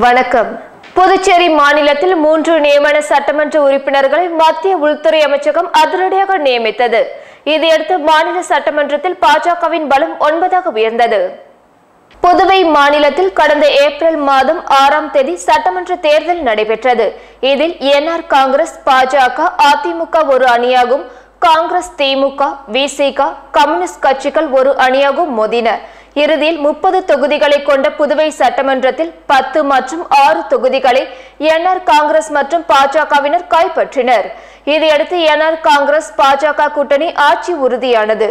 வணக்கம். புதுச்சேரி மாநிலத்தில் மூன்று நியமன சட்டமன்ற உறுப்பினர்களை மத்திய உள்துறை அமைச்சகம் அதிரடியாக நியமித்தது. இதையடுத்து மாநில சட்டமன்றத்தில் பாஜகவின் பலம் ஒன்பதாக உயர்ந்தது. புதுவை மாநிலத்தில் கடந்த ஏப்ரல் மாதம் ஆறாம் தேதி சட்டமன்ற தேர்தல் நடைபெற்றது. இதில் என்ஆர் காங்கிரஸ் பாஜக அதிமுக ஒரு அணியாகும் காங்கிரஸ் திமுக விசிக கம்யூனிஸ்ட் கட்சிகள் ஒரு அணியாகவும் மோதின. இறுதியில் முப்பது தொகுதிகளை கொண்ட புதுவை சட்டமன்றத்தில் பத்து மற்றும் ஆறு தொகுதிகளை என்ஆர் காங்கிரஸ் மற்றும் பாஜகவினர் கைப்பற்றினர். இதையடுத்து என்ஆர் காங்கிரஸ் பாஜக கூட்டணி ஆட்சி உறுதியானது.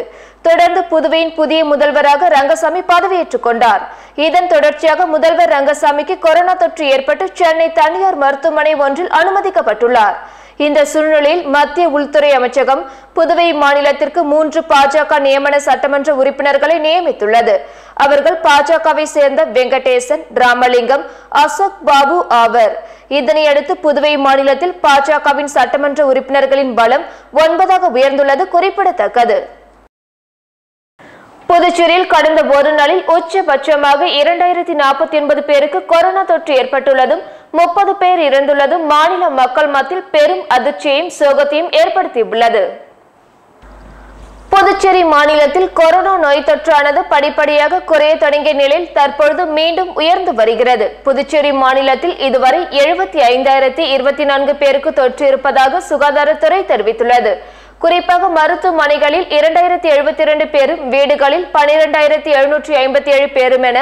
தொடர்ந்து புதுவையின் புதிய முதல்வராக ரங்கசாமி பதவியேற்றுக் கொண்டார். இதன் தொடர்ச்சியாக முதல்வர் ரங்கசாமிக்கு கொரோனா தொற்று ஏற்பட்டு சென்னை தனியார் மருத்துவமனை ஒன்றில் அனுமதிக்கப்பட்டுள்ளார். இந்த சூழ்நிலையில் மத்திய உள்துறை அமைச்சகம் புதுவை மாநிலத்திற்கு மூன்று பாஜக நியமன சட்டமன்ற உறுப்பினர்களை நியமித்துள்ளது. அவர்கள் பாஜகவை சேர்ந்த வெங்கடேசன் ராமலிங்கம் அசோக் பாபு ஆவர். இதனையடுத்து புதுவை மாநிலத்தில் பாஜகவின் சட்டமன்ற உறுப்பினர்களின் பலம் ஒன்பதாக உயர்ந்துள்ளது குறிப்பிடத்தக்கது. புதுச்சேரியில் கடந்த ஒரு நாளில் உச்சபட்சமாக இரண்டாயிரத்தி நாற்பத்தி ஒன்பது பேருக்கு கொரோனா தொற்று ஏற்பட்டுள்ளதும் முப்பது பேர் இறந்துள்ளதும் மாநில மக்கள் மத்தியில் பெரும் அதிர்ச்சியையும் சோகத்தையும் ஏற்படுத்தியுள்ளது. புதுச்சேரி மாநிலத்தில் கொரோனா நோய் தொற்றானது படிப்படியாக குறைய தொடங்கிய நிலையில் தற்பொழுது மீண்டும் உயர்ந்து வருகிறது. புதுச்சேரி மாநிலத்தில் இதுவரை எழுபத்தி ஐந்தாயிரத்தி இருபத்தி நான்கு பேருக்கு தொற்று இருப்பதாக சுகாதாரத்துறை தெரிவித்துள்ளது. குறிப்பாக மருத்துவமனைகளில் இரண்டாயிரத்தி எழுபத்தி இரண்டு பேரும் வீடுகளில் பனிரெண்டாயிரத்தி எழுநூற்றி ஐம்பத்தி ஏழு பேரும் என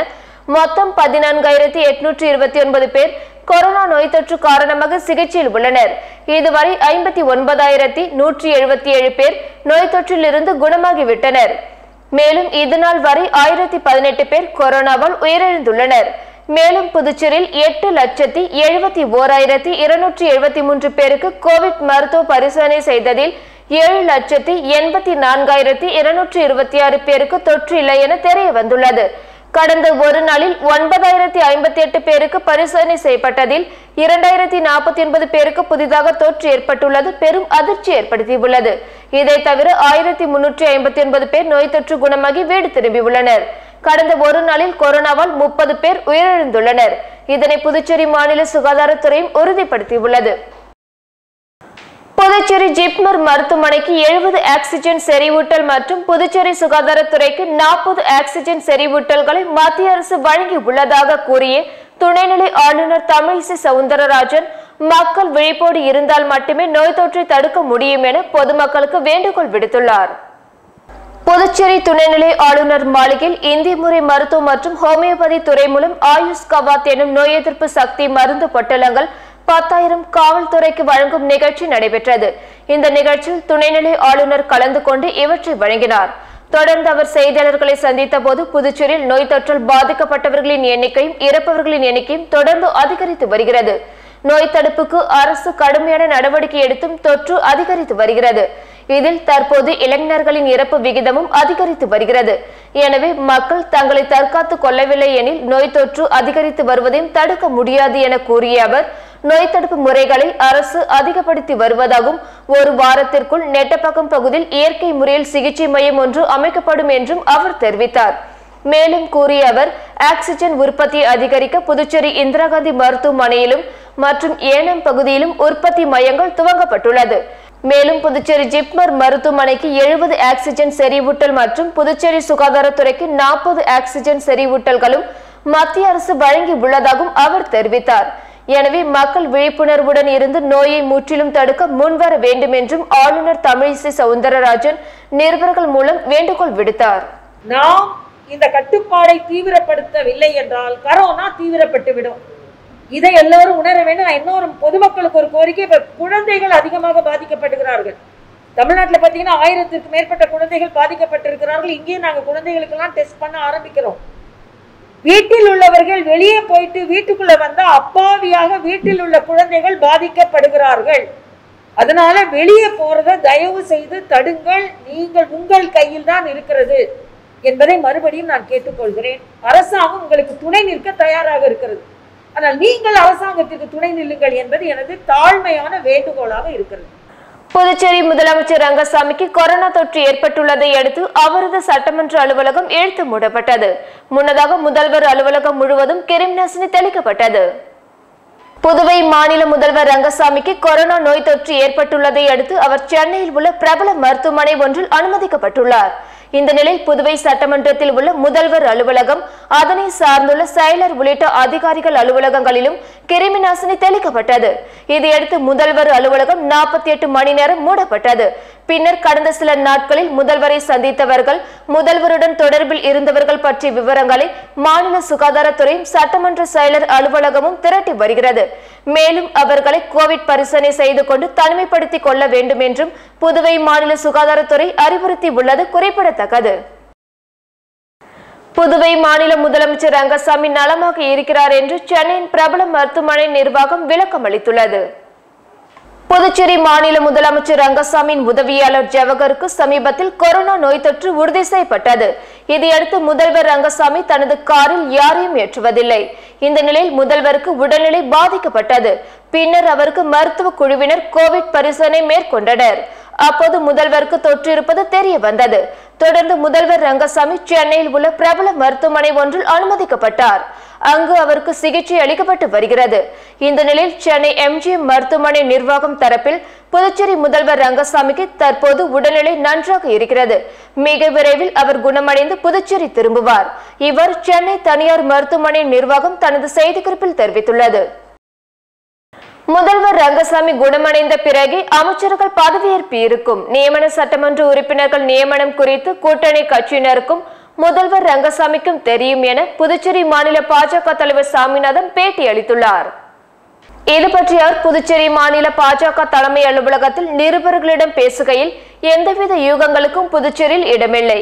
மொத்தம் பதினான்காயிரத்தி எட்நூற்றி இருபத்தி ஒன்பது பேர் கொரோனா நோய் தொற்று காரணமாக சிகிச்சையில் உள்ளனர். இதுவரை ஐம்பத்தி ஒன்பதாயிரத்தி நூற்றி எழுபத்தி ஏழு பேர் நோய் தொற்றிலிருந்து குணமாகிவிட்டனர். மேலும் இதுநாள் வரை ஆயிரத்தி பதினெட்டு பேர் கொரோனாவால் உயிரிழந்துள்ளனர். மேலும் புதுச்சேரியில் எட்டு லட்சத்தி எழுபத்தி ஓராயிரத்தி இருநூற்றி எழுபத்தி மூன்று பேருக்கு கோவிட் மருத்துவ பரிசோதனை செய்ததில் ஏழு லட்சத்தி எண்பத்தி நான்காயிரத்தி இருநூற்றி இருபத்தி ஆறு பேருக்கு தொற்று இல்லை என தெரிய வந்துள்ளது. கடந்த ஒரு நாளில் ஒன்பதாயிரத்தி ஐம்பத்தி எட்டு பேருக்கு பரிசோதனை செய்யப்பட்டதில் இரண்டாயிரத்தி நாற்பத்தி ஒன்பது பேருக்கு புதிதாக தொற்று ஏற்பட்டுள்ளது பெரும் அதிர்ச்சி ஏற்படுத்தியுள்ளது. இதை தவிர ஆயிரத்தி முன்னூற்றி ஐம்பத்தி ஒன்பது பேர் நோய் தொற்று குணமாகி வீடு திரும்பியுள்ளனர் கடந்த ஒரு நாளில் கொரோனாவால் முப்பது பேர் உயிரிழந்துள்ளனர். இதனை புதுச்சேரி மாநில சுகாதாரத்துறையும் உறுதிப்படுத்தியுள்ளது. புதுச்சேரி ஜிப்மர் மருத்துவமனைக்கு எழுபது ஆக்சிஜன் செறிவூட்டல் மற்றும் புதுச்சேரி சுகாதாரத்துறைக்கு நாற்பது ஆக்சிஜன் செறிவூட்டல்களை மத்திய அரசு வழங்கி உள்ளதாக கூறிய துணைநிலை ஆளுநர் தமிழிசை சவுந்தரராஜன் மக்கள் விழிப்போடு இருந்தால் மட்டுமே நோய் தொற்றை தடுக்க முடியும் என பொதுமக்களுக்கு வேண்டுகோள் விடுத்துள்ளார். புதுச்சேரி துணைநிலை ஆளுநர் மாளிகையில் இந்திய முறை மருத்துவம் மற்றும் ஹோமியோபதி துறை மூலம் ஆயுஷ் கவாத் எனும் நோய் எதிர்ப்பு சக்தி மருந்து பொட்டலங்கள் பத்தாயிரம் காவல்துறைக்கு வழங்கும் நிகழ்ச்சி நடைபெற்றது. இந்த நிகழ்ச்சியில் துணைநிலை ஆளுநர் கலந்து கொண்டு இவற்றை வழங்கினார். தொடர்ந்து அவர் செய்தியாளர்களை சந்தித்த போது புதுச்சேரியில் நோய் தொற்றால் பாதிக்கப்பட்டவர்களின் எண்ணிக்கையும் இறப்பவர்களின் எண்ணிக்கையும் தொடர்ந்து அதிகரித்து வருகிறது. நோய் தடுப்புக்கு அரசு கடுமையான நடவடிக்கை எடுத்தும் தொற்று அதிகரித்து வருகிறது. இதில் தற்போது இளைஞர்களின் இறப்பு விகிதமும் அதிகரித்து வருகிறது. எனவே மக்கள் தங்களை தற்காத்துக் கொள்ளவில்லை எனில் நோய் தொற்று அதிகரித்து வருவதையும் தடுக்க முடியாது என கூறிய அவர் நோய் தடுப்பு முறைகளை அரசு அதிகப்படுத்தி வருவதாகவும் ஒரு வாரத்திற்குள் நெட்டப்பக்கம் பகுதியில் இயற்கை முறையில் சிகிச்சை மையம் ஒன்று அமைக்கப்படும் என்றும் அவர் தெரிவித்தார். மேலும் கூறிய அவர் ஆக்சிஜன் உற்பத்தியை அதிகரிக்க புதுச்சேரி இந்திரா காந்தி மருத்துவமனையிலும் மற்றும் ஏனம் பகுதியிலும் உற்பத்தி மையங்கள் துவங்கப்பட்டுள்ளது. மேலும் புதுச்சேரி ஜிப்மர் மருத்துவமனைக்கு எழுபது ஆக்சிஜன் செறிவூட்டல் மற்றும் புதுச்சேரி சுகாதாரத்துறைக்கு நாற்பது ஆக்சிஜன் செறிவூட்டல்களும் மத்திய அரசு வழங்கி உள்ளதாகவும் அவர் தெரிவித்தார். எனவே மக்கள் விழிப்புணர்வுடன் இருந்து நோயை முற்றிலும் தடுக்க முன்வர வேண்டும் என்றும் ஆளுநர் தமிழிசை சவுந்தரராஜன் நிருபர்கள் மூலம் வேண்டுகோள் விடுத்தார். நாம் இந்த கட்டுப்பாடை தீவிரப்படுத்தவில்லை என்றால் கரோனா தீவிரப்பட்டுவிடும். இதை எல்லாரும் உணர வேண்டும் நான் இன்னொரு பொதுமக்களுக்கு ஒரு கோரிக்கை இப்போ குழந்தைகள் அதிகமாக பாதிக்கப்படுகிறார்கள். தமிழ்நாட்டில் பார்த்தீங்கன்னா ஆயிரத்திற்கு மேற்பட்ட குழந்தைகள் பாதிக்கப்பட்டிருக்கிறார்கள். இங்கேயும் நாங்கள் குழந்தைகளுக்கெல்லாம் டெஸ்ட் பண்ண ஆரம்பிக்கிறோம். வீட்டில் உள்ளவர்கள் வெளியே போயிட்டு வீட்டுக்குள்ள வந்தால் அப்பாவியாக வீட்டில் உள்ள குழந்தைகள் பாதிக்கப்படுகிறார்கள். அதனால வெளியே போறத தயவு செய்து தடுங்கள். நீங்கள் உங்கள் கையில் தான் இருக்கிறது என்பதை மறுபடியும் நான் கேட்டுக்கொள்கிறேன். அரசாங்கம் உங்களுக்கு துணை நிற்க தயாராக இருக்கிறது. ஆனால் நீங்கள் அரசாங்கத்திற்கு துணை நில்லுங்கள் என்பது எனது தாழ்மையான வேண்டுகோளாக இருக்கிறது. புதுச்சேரி முதலமைச்சர் ரங்கசாமிக்கு கொரோனா தொற்று ஏற்பட்டுள்ளதை அடுத்து அவரது சட்டமன்ற அலுவலகம் எழுத்து மூடப்பட்டது. முன்னதாக முதல்வர் அலுவலகம் முழுவதும் கிருமி நாசினி தெளிக்கப்பட்டது. புதுவை மாநில முதல்வர் ரங்கசாமிக்கு கொரோனா நோய் தொற்று ஏற்பட்டுள்ளதை அடுத்து அவர் சென்னையில் உள்ள பிரபல மருத்துவமனை ஒன்றில் அனுமதிக்கப்பட்டுள்ளார். இந்த நிலையில் புதுவை சட்டமன்றத்தில் உள்ள முதல்வர் அலுவலகம் அதனை சார்ந்துள்ள செயலர் உள்ளிட்ட அதிகாரிகள் அலுவலகங்களிலும் கிருமி நாசினி தெளிக்கப்பட்டது. இதையடுத்து முதல்வர் அலுவலகம் நாற்பத்தி எட்டு மணி நேரம் மூடப்பட்டது. பின்னர் கடந்த சில நாட்களில் முதல்வரை சந்தித்தவர்கள் முதல்வருடன் தொடர்பில் இருந்தவர்கள் பற்றிய விவரங்களை மாநில சுகாதாரத்துறையும் சட்டமன்ற செயலர் அலுவலகமும் திரட்டி வருகிறது. மேலும் அவர்களை கோவிட் பரிசோதனை செய்து கொண்டு தனிமைப்படுத்திக் கொள்ள வேண்டும் என்றும் புதுவை மாநில சுகாதாரத்துறை அறிவுறுத்தி உள்ளது குறிப்பிடத்தக்கது. குறிப்பிடத்தக்கது புதுவை மாநில முதலமைச்சர் ரங்கசாமி நலமாக இருக்கிறார் என்று சென்னையின் பிரபல மருத்துவமனை நிர்வாகம் விளக்கம் அளித்துள்ளது. புதுச்சேரி மாநில முதலமைச்சர் ரங்கசாமியின் உதவியாளர் ஜவகருக்கு சமீபத்தில் கொரோனா நோய் தொற்று உறுதி செய்யப்பட்டது. இதையடுத்து முதல்வர் ரங்கசாமி தனது காரில் யாரையும் ஏற்றுவதில்லை. இந்த நிலையில் முதல்வருக்கு உடல்நிலை பாதிக்கப்பட்டது. பின்னர் அவருக்கு மருத்துவ குழுவினர் கோவிட் பரிசோதனை மேற்கொண்டனர். அப்போது முதல்வருக்கு தொற்றிருப்பது தெரிய வந்தது தொடர்ந்து முதல்வர் ரங்கசாமி சென்னையில் உள்ள பிரபல மருத்துவமனை ஒன்றில் அனுமதிக்கப்பட்டார். அங்கு அவருக்கு சிகிச்சை அளிக்கப்பட்டு வருகிறது. இந்த நிலையில் சென்னை எம்ஜிஎம் மருத்துவமனை நிர்வாகம் தரப்பில் புதுச்சேரி முதல்வர் ரங்கசாமிக்கு தற்போது உடல்நிலை நன்றாக இருக்கிறது. மிக விரைவில் அவர் குணமடைந்து புதுச்சேரி திரும்புவார். இவர் சென்னை தனியார் மருத்துவமனை நிர்வாகம் தனது செய்திக்குறிப்பில் தெரிவித்துள்ளது. முதல்வர் ரங்கசாமி குணமடைந்த பிறகே அமைச்சர்கள் பதவியேற்பு இருக்கும். நியமன சட்டமன்ற உறுப்பினர்கள் நியமனம் குறித்து கூட்டணி கட்சியினருக்கும் முதல்வர் ரங்கசாமிக்கும் தெரியும் என புதுச்சேரி மாநில பாஜக தலைவர் சாமிநாதன் பேட்டி அளித்துள்ளார். இது பற்றி அவர் புதுச்சேரி மாநில பாஜக தலைமை அலுவலகத்தில் நிருபர்களிடம் பேசுகையில் எந்தவித யூகங்களுக்கும் புதுச்சேரியில் இடமில்லை.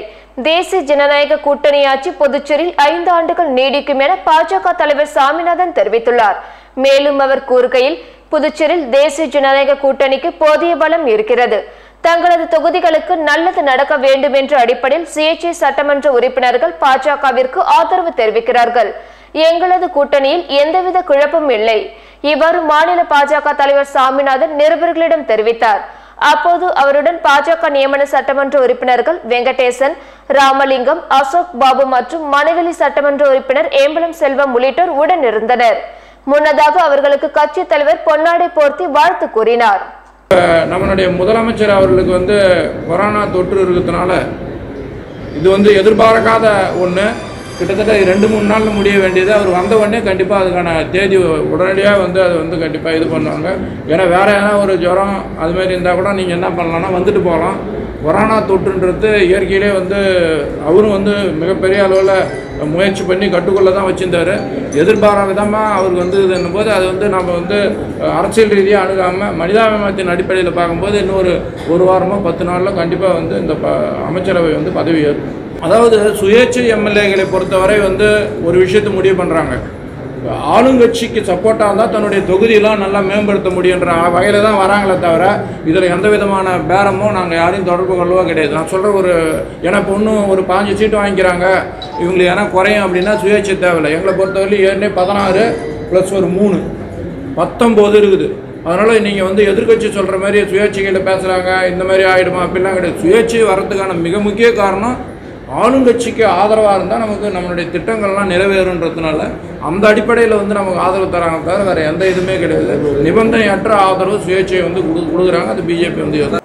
தேசிய ஜனநாயக கூட்டணி ஆட்சி புதுச்சேரியில் ஐந்து ஆண்டுகள் நீடிக்கும் என பாஜக தலைவர் சாமிநாதன் தெரிவித்துள்ளார். மேலும் அவர் கூறுகையில் புதுச்சேரியில் தேசிய ஜனநாயக கூட்டணிக்கு போதிய பலம் இருக்கிறது. தங்களது தொகுதிகளுக்கு நல்லது நடக்க வேண்டும் என்ற அடிப்படையில் சுயேட்சை சட்டமன்ற உறுப்பினர்கள் பாஜகவிற்கு ஆதரவு தெரிவிக்கிறார்கள். எங்களது கூட்டணியில் எந்தவித குழப்பம் இல்லை. இவ்வாறு மாநில பாஜக தலைவர் சாமிநாதன் நிருபர்களிடம் தெரிவித்தார். அப்போது அவருடன் பாஜக நியமன சட்டமன்ற உறுப்பினர்கள் வெங்கடேசன் ராமலிங்கம் அசோக் பாபு மற்றும் மணவெளி சட்டமன்ற உறுப்பினர் ஏம்பலம் செல்வம் உள்ளிட்டோர் உடன் இருந்தனர். முன்னதாக அவர்களுக்கு கட்சி தலைவர் பொன்னாடை போர்த்தி வாழ்த்து கூறினார். நம்மளுடைய முதலமைச்சர் அவர்களுக்கு வந்து கொரோனா தொற்று இருக்கிறதுனால இது வந்து எதிர்பார்க்காத ஒன்று கிட்டத்தட்ட ரெண்டு மூணு நாளில் முடிய வேண்டியது. அவர் வந்த உடனே கண்டிப்பாக அதுக்கான தேதி உடனடியாக வந்து அது வந்து கண்டிப்பாக இது பண்ணுவாங்க. ஏன்னா வேறு எதனா ஒரு ஜுரம் அதுமாரி இருந்தால் கூட நீங்கள் என்ன பண்ணலாம்னா வந்துட்டு போகலாம். கொரோனா தொற்றுன்றது இயற்கையிலே வந்து அவரும் வந்து மிகப்பெரிய அளவில் முயற்சி பண்ணி கட்டுக்குள்ளே தான் வச்சுருந்தாரு. எதிர்பாராத விதமாக அவருக்கு வந்து இதுன்னும் போது அது வந்து நம்ம வந்து அரசியல் ரீதியாக அணுகாமல் மனிதாபிமானத்தின் அடிப்படையில் பார்க்கும்போது இன்னொரு ஒரு வாரமோ பத்து நாளில் கண்டிப்பாக வந்து இந்த ப அமைச்சரவை வந்து பதவி ஏற்கும் அதாவது சுயேட்சை எம்எல்ஏகளை பொறுத்தவரை வந்து ஒரு விஷயத்தை முடிவு பண்ணுறாங்க ஆளுங்கட்சிக்கு சப்போர்ட்டாக இருந்தால் தன்னுடைய தொகுதியெல்லாம் நல்லா மேம்படுத்த முடியுன்ற வகையில் தான் வராங்களே தவிர இதில் எந்த விதமான பேரமும் நாங்கள் யாரையும் தொடர்பு கொள்ளவோ கிடையாது. நான் சொல்கிற ஒரு ஏன்னா இப்போ ஒரு பாஞ்சு சீட்டு வாங்கிக்கிறாங்க. இவங்களுக்கு ஏன்னா குறையும் அப்படின்னா சுயேட்சை தேவையில்லை. எங்களை பொறுத்தவரையிலும் ஏற்கனவே பதினாறு ப்ளஸ் ஒரு மூணு. பத்தொம்போது இருக்குது. அதனால் நீங்கள் வந்து எதிர்க்கட்சி சொல்கிற மாதிரி சுயேட்சைகளில் பேசுகிறாங்க இந்த மாதிரி ஆகிடுமா அப்படிலாம் கிடையாது. சுயேட்சை வர்றதுக்கான மிக முக்கிய காரணம் ஆளுங்கட்சிக்கு ஆதரவாக இருந்தால் நமக்கு நம்மளுடைய திட்டங்கள்லாம் நிறைவேறுன்றதுனால அந்த அடிப்படையில் வந்து நமக்கு ஆதரவு தராங்க தவிர வேறு எந்த இதுவுமே கிடையாது. நிபந்தனையற்ற ஆதரவு சுயேட்சையை வந்து கொடுக்குறாங்க. அது பிஜேபி வந்து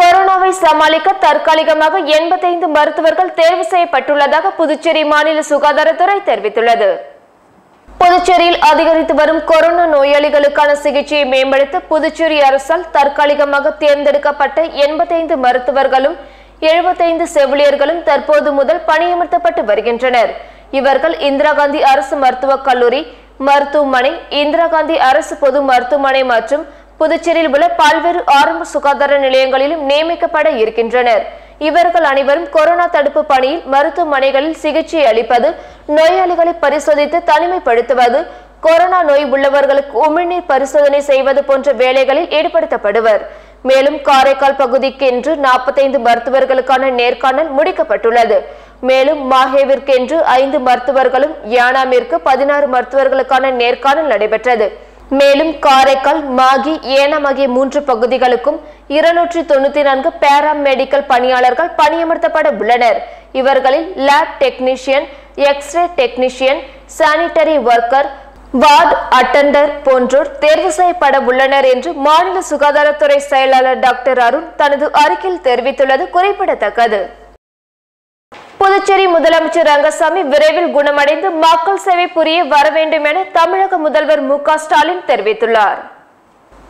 கொரோனாவை சமாளிக்க தற்காலிகமாக எண்பத்தைந்து மருத்துவர்கள் தேர்வு செய்யப்பட்டுள்ளதாக புதுச்சேரி மாநில சுகாதாரத்துறை தெரிவித்துள்ளது. புதுச்சேரியில் அதிகரித்து வரும் கொரோனா நோயாளிகளுக்கான சிகிச்சையை மேம்படுத்த புதுச்சேரி அரசால் தற்காலிகமாக தேர்ந்தெடுக்கப்பட்ட எண்பத்தைந்து மருத்துவர்களும் எழுபத்தைந்து செவிலியர்களும் தற்போது முதல் பணியமர்த்தப்பட்டு வருகின்றனர். இவர்கள் இந்திரா காந்தி அரசு மருத்துவக் கல்லூரி மருத்துவமனை இந்திரா காந்தி அரசு பொது மருத்துவமனை மற்றும் புதுச்சேரியில் உள்ள பல்வேறு ஆரம்ப சுகாதார நிலையங்களிலும் நியமிக்கப்பட இருக்கின்றனர். இவர்கள் அனைவரும் கொரோனா தடுப்பு பணியில் மருத்துவமனைகளில் சிகிச்சை அளிப்பது நோயாளிகளை பரிசோதித்து தனிமைப்படுத்துவது கொரோனா நோய் உள்ளவர்களுக்கு உமிழ்நீர் பரிசோதனை செய்வது போன்ற வேலைகளில் ஈடுபடுத்தப்படுவர். மேலும் காரைக்கால் பகுதிக்கென்று நாற்பத்தைந்து மருத்துவர்களுக்கான நேர்காணல் முடிக்கப்பட்டுள்ளது. மேலும் மாஹேவிற்கென்று ஐந்து மருத்துவர்களும் யானாமிற்கு பதினாறு மருத்துவர்களுக்கான நேர்காணல் நடைபெற்றது. மேலும் காரைக்கால் மாகி ஏனம் ஆகிய மூன்று பகுதிகளுக்கும் இருநூற்றி தொண்ணூத்தி நான்கு பேராமெடிக்கல் பணியாளர்கள் பணியமர்த்தப்பட உள்ளனர். இவர்களில் lab technician x-ray technician sanitary worker ward attender போன்றோர் தேர்வு செய்யப்பட உள்ளனர் என்று மாநில சுகாதாரத்துறை செயலாளர் டாக்டர் அருண் தனது அறிக்கையில் தெரிவித்துள்ளது குறிப்பிடத்தக்கது. புதுச்சேரி முதலமைச்சர் ரங்கசாமி விரைவில் குணமடைந்து மக்கள் சேவை புரிய வர வேண்டும் என தமிழக முதல்வர் மு ஸ்டாலின் தெரிவித்துள்ளார்.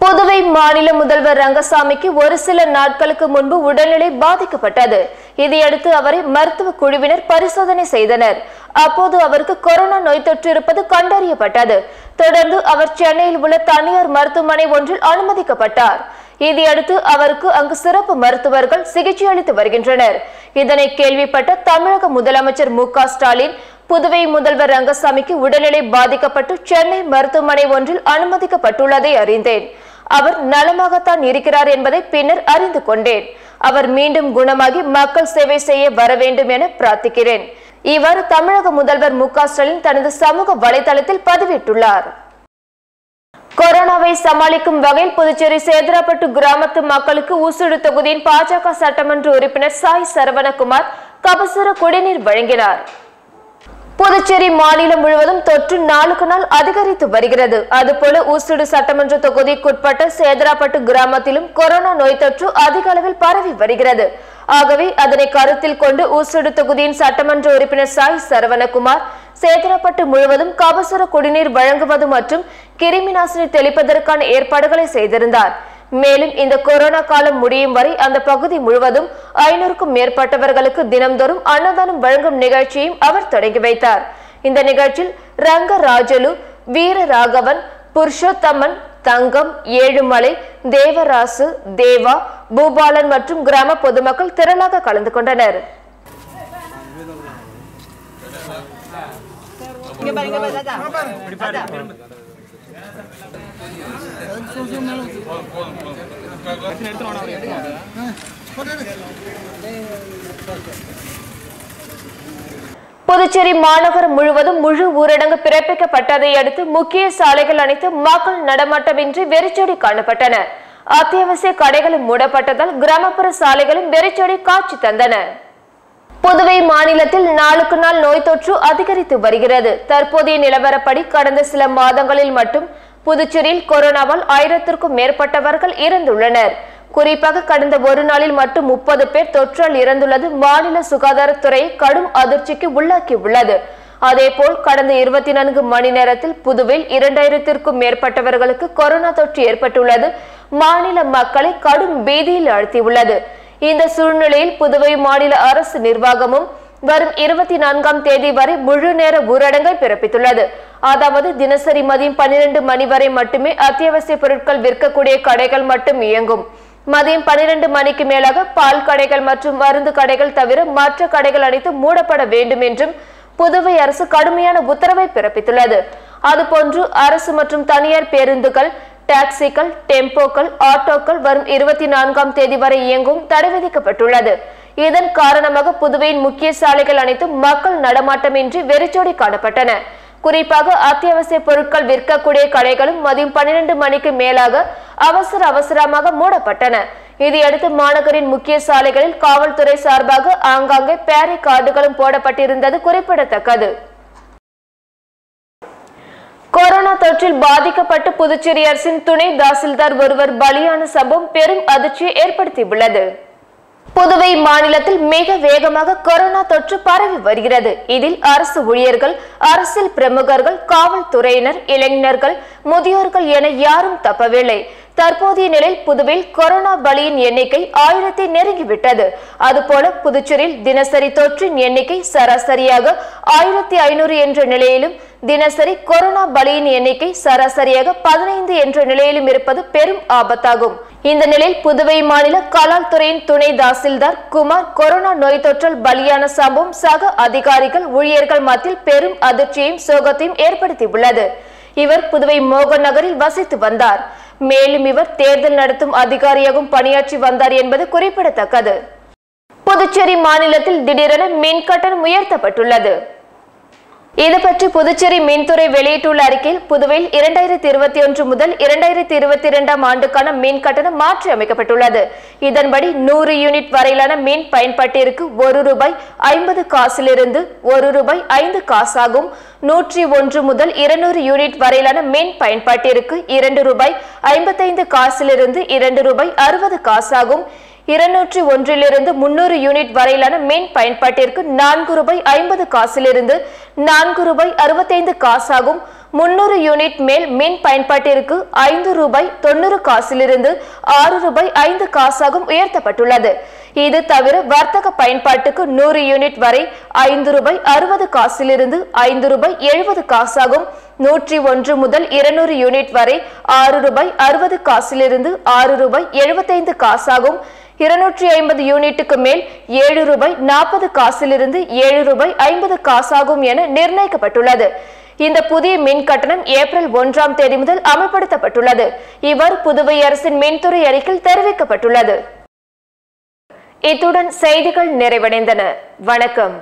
புதுவை மாநில முதல்வர் ரங்கசாமிக்கு ஒரு சில நாட்களுக்கு முன்பு உடல்நிலை பாதிக்கப்பட்டது. இதையடுத்து அவரை மருத்துவ குழுவினர் பரிசோதனை செய்தனர். அப்போது அவருக்கு கொரோனா நோய் தொற்று இருப்பது கண்டறியப்பட்டது. தொடர்ந்து அவர் சென்னையில் உள்ள தனியார் மருத்துவமனை ஒன்றில் அனுமதிக்கப்பட்டார். இதையடுத்து அவருக்கு அங்கு சிறப்பு மருத்துவர்கள் சிகிச்சை அளித்து வருகின்றனர். இதனை கேள்விப்பட்ட தமிழக முதலமைச்சர் மு க ஸ்டாலின் புதுவை முதல்வர் ரங்கசாமிக்கு உடல்நிலை பாதிக்கப்பட்டு சென்னை மருத்துவமனை ஒன்றில் அனுமதிக்கப்பட்டுள்ளதை அறிந்தேன். அவர் நலமாகத்தான் இருக்கிறார் என்பதை பின்னர் அறிந்து கொண்டேன். அவர் மீண்டும் குணமாகி மக்கள் சேவை செய்ய வர வேண்டும் என பிரார்த்திக்கிறேன். இவ்வாறு தமிழக முதல்வர் மு ஸ்டாலின் தனது சமூக வலைதளத்தில் பதிவிட்டுள்ளார். கொரோனாவை சமாளிக்கும் வகையில் புதுச்சேரி சேதராப்பட்டு கிராமத்து மக்களுக்கு ஊசுடு தொகுதியின் பாஜக சட்டமன்ற உறுப்பினர் சாய் சரவணகுமார் கபசுர குடிநீர் வழங்கினார். புதுச்சேரி மாநிலம் முழுவதும் தொற்று நாளுக்கு நாள் அதிகரித்து வருகிறது. அதுபோல ஊசுடு சட்டமன்ற தொகுதிக்குட்பட்ட சேதராப்பட்டு கிராமத்திலும் கொரோனா நோய் தொற்று அதிக அளவில் பரவி வருகிறது. ஆகவே அதனை கருத்தில் கொண்டு ஊசுடு தொகுதியின் சட்டமன்ற உறுப்பினர் சாய் சரவணகுமார் சேதராப்பட்டு முழுவதும் கபசுர குடிநீர் வழங்குவது மற்றும் கிருமி நாசினி தெளிப்பதற்கான ஏற்பாடுகளை செய்திருந்தார். மேலும் இந்த கொரோனா காலம் முடியும் வரை அந்த பகுதி முழுவதும் ஐநூறுக்கும் மேற்பட்டவர்களுக்கு தினம்தோறும் அன்னதானம் வழங்கும் நிகழ்ச்சியையும் அவர் தொடங்கி வைத்தார். இந்த நிகழ்ச்சியில் ரங்கராஜலு வீர ராகவன் புருஷோத்தமன் தங்கம் ஏழுமலை தேவராசு தேவா பூபாலன் மற்றும் கிராம பொதுமக்கள் திரளாக கலந்து கொண்டனர். புதுச்சேரி மாநகரம் முழுவதும் முழு ஊரடங்கு பிறப்பிக்கப்பட்டதை அடுத்து முக்கிய சாலைகள் அனைத்து மக்கள் நடமாட்டமின்றி வெறிச்சொடி காணப்பட்டன. அத்தியாவசிய கடைகளும் மூடப்பட்டதால் கிராமப்புற சாலைகளும் வெறிச்சொடி காட்சி தந்தன. புதுவை மாநிலத்தில் நாளுக்கு நாள் நோய் தொற்று அதிகரித்து வருகிறது. தற்போதைய நிலவரப்படி கடந்த சில மாதங்களில் மட்டும் புதுச்சேரியில் கொரோனாவால் ஆயிரத்திற்கும் மேற்பட்டவர்கள் இறந்துள்ளனர். குறிப்பாக கடந்த ஒரு நாளில் மட்டும் முப்பது பேர் தொற்றால் இறந்துள்ளது. மாநில சுகாதாரத்துறையை கடும் அதிர்ச்சிக்கு உள்ளாக்கியுள்ளது. அதேபோல் கடந்த இருபத்தி நான்கு மணி நேரத்தில் புதுவையில் இரண்டாயிரத்திற்கும் மேற்பட்டவர்களுக்கு கொரோனா தொற்று ஏற்பட்டுள்ளது. மாநில மக்களை கடும் பீதியில் அழுத்தியுள்ளது இந்த சூழ்நிலையில் புதுவை மாநில அரசு நிர்வாகமும் வரும் இருபத்தி நான்காம் தேதி வரை முழு நேர ஊரடங்கை பிறப்பித்துள்ளது. அதாவது தினசரி மதியம் பன்னிரண்டு மணி வரை மட்டுமே அத்தியாவசிய பொருட்கள் விற்கக்கூடிய கடைகள் மட்டும் இயங்கும். மதியம் பனிரெண்டு மணிக்கு மேலாக பால் கடைகள் மற்றும் மருந்து கடைகள் தவிர மற்ற கடைகள் அனைத்து மூடப்பட வேண்டும் என்றும் புதுவை அரசு கடுமையான உத்தரவை பிறப்பித்துள்ளது. அதுபோன்று அரசு மற்றும் தனியார் பேருந்துகள் டாக்ஸிகள் டெம்போக்கள் ஆட்டோக்கள் வரும் இருபத்தி நான்காம் தேதி வரை இயங்கும் தடை விதிக்கப்பட்டுள்ளது. இதன் காரணமாக புதுவையின் முக்கிய சாலைகள் அனைத்தும் மக்கள் நடமாட்டமின்றி வெறிச்சோடி காணப்பட்டன. குறிப்பாக அத்தியாவசிய பொருட்கள் விற்கக்கூடிய கடைகளும் மதியம் பன்னிரண்டு மணிக்கு மேலாக அவசர அவசரமாக மூடப்பட்டன. இதையடுத்து மாநகரின் முக்கிய சாலைகளில் காவல்துறை சார்பாக ஆங்காங்கே பேரி கார்டுகளும் போடப்பட்டிருந்தது குறிப்பிடத்தக்கது. கொரோனா தொற்றில் பாதிக்கப்பட்டு புதுச்சேரி அரசின் துணை தாசில்தார் ஒருவர் பலியான சம்பவம் பெரும் அதிர்ச்சியை ஏற்படுத்தியுள்ளது. புதுவை மாநிலத்தில் மிக வேகமாக கொரோனா தொற்று பரவி வருகிறது. இதில் அரசு ஊழியர்கள் அரசியல் பிரமுகர்கள் காவல்துறையினர் இளைஞர்கள் முதியோர்கள் என யாரும் தப்பவில்லை. தற்போதைய நிலையில் புதுவையில் கொரோனா பலியின் எண்ணிக்கை ஆயிரத்தை நெருங்கிவிட்டது. அதுபோல புதுச்சேரியில் தினசரி தொற்றின் எண்ணிக்கை சராசரியாக ஆயிரத்தி ஐநூறு என்ற நிலையிலும் தினசரி கொரோனா பலியின் எண்ணிக்கை சராசரியாக பதினைந்து என்ற நிலையிலும் இருப்பது பெரும் ஆபத்தாகும். இந்த நிலையில் புதுவை மாநில கலால் துறையின் துணை தாசில்தார் குமார் கொரோனா நோய் தொற்றல் பலியான சம்பவம் சக அதிகாரிகள் ஊழியர்கள் மத்தியில் பெரும் அதிர்ச்சியையும் சோகத்தையும் ஏற்படுத்தியுள்ளது. இவர் புதுவை மோகன் நகரில் வசித்து வந்தார். மேலும் இவர் தேர்தல் நடத்தும் அதிகாரியாகவும் பணியாற்றி வந்தார் என்பது குறிப்பிடத்தக்கது. புதுச்சேரி மாநிலத்தில் திடீரென மின் கட்டணம் உயர்த்தப்பட்டுள்ளது. இது பற்றி புதுச்சேரி மீன்துறை வெளியிட்டுள்ள அறிக்கையில் புதுவையில் இரண்டாயிரத்தி இருபத்தி ஒன்று முதல் இரண்டாயிரத்தி இருபத்தி இரண்டாம் ஆண்டுக்கான மீன் கட்டணம் மாற்றி அமைக்கப்பட்டுள்ளது. இதன்படி நூறு யூனிட் வரையிலான மீன் பயன்பாட்டிற்கு ஒரு ரூபாய் ஐம்பது காசிலிருந்து ஒரு ரூபாய் ஐந்து காசாகும். நூற்றி ஒன்று முதல் இருநூறு யூனிட் வரையிலான மீன் பயன்பாட்டிற்கு இரண்டு ரூபாய் ஐம்பத்தைந்து காசிலிருந்து இரண்டு ரூபாய் அறுபது காசாகும். இருநூற்றி ஒன்றிலிருந்து முன்னூறு யூனிட் வரையிலான மின் பயன்பாட்டிற்கு நான்கு ரூபாய் ஐம்பது காசிலிருந்து நான்கு ரூபாய் அறுபத்தைந்து காசாகும். முன்னூறு யூனிட் மேல் மின் பயன்பாட்டிற்கு ஐந்து ரூபாய் தொண்ணூறு காசிலிருந்து ஆறு ரூபாய் ஐந்து காசாகும் உயர்த்தப்பட்டுள்ளது. இது தவிர வர்த்தக பயன்பாட்டுக்கு நூறு யூனிட் வரை ஐந்து ரூபாய் அறுபது காசிலிருந்து ஐந்து ரூபாய் எழுபது காசாகும். நூற்றி ஒன்று முதல் இருநூறு யூனிட் வரை ஆறு ரூபாய் அறுபது காசிலிருந்து ஆறு ரூபாய் எழுபத்தைந்து காசாகும். இருநூற்றி ஐம்பது யூனிட்டுக்கு மேல் ஏழு ரூபாய் நாற்பது காசிலிருந்து ஏழு ரூபாய் ஐம்பது காசாகும் என நிர்ணயிக்கப்பட்டுள்ளது. இந்த புதிய மின் கட்டணம் ஏப்ரல் ஒன்றாம் தேதி முதல் அமல்படுத்தப்பட்டுள்ளது. இவர் புதுவை அரசின் மின்துறை அறிக்கையில் தெரிவிக்கப்பட்டுள்ளது. இத்துடன் செய்திகள் நிறைவடைந்தன. வணக்கம்.